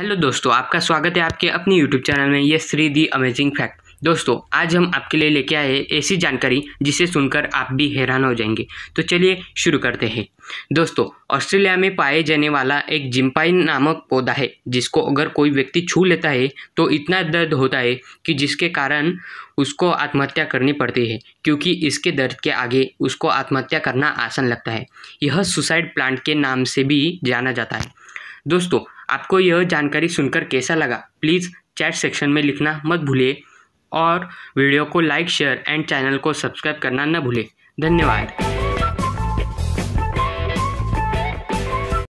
Hello दोस्तों, आपका स्वागत है आपके अपने यूट्यूब चैनल में, ये श्री दी अमेजिंग फैक्ट। दोस्तों, आज हम आपके लिए लेके आए ऐसी जानकारी जिसे सुनकर आप भी हैरान हो जाएँगे। तो चलिए शुरू करते हैं। दोस्तों, ऑस्ट्रेलिया में पाए जाने वाला एक जिम्पाइन नामक पौधा है, जिसको अगर कोई व्यक्ति छू लेता है तो इतना दर्द होता है कि जिसके कारण उसको आत्महत्या करनी पड़ती है, क्योंकि इसके दर्द के आगे उसको आत्महत्या करना आसान लगता है। यह सुसाइड प्लांट के नाम से भी जाना जाता है। दोस्तों आपको यह जानकारी सुनकर कैसा लगा? प्लीज़ चैट सेक्शन में लिखना मत भूलिए और वीडियो को लाइक, शेयर एंड चैनल को सब्सक्राइब करना न भूलें धन्यवाद।